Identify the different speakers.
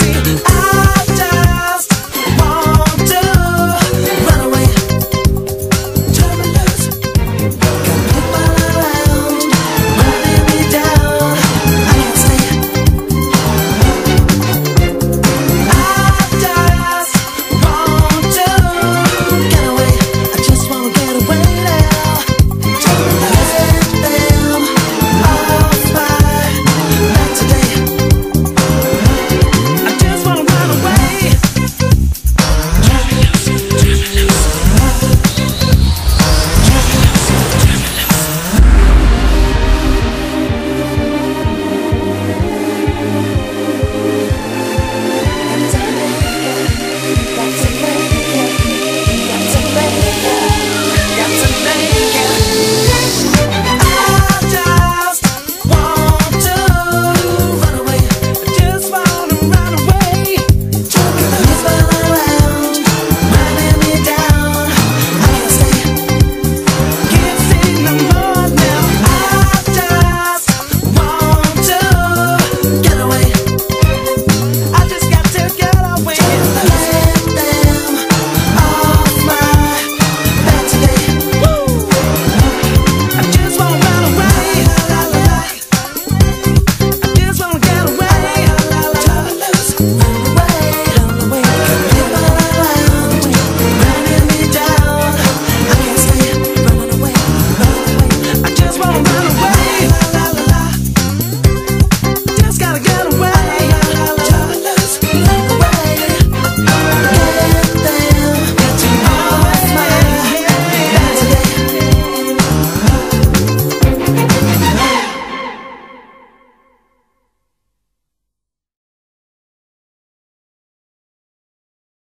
Speaker 1: assim. Ah.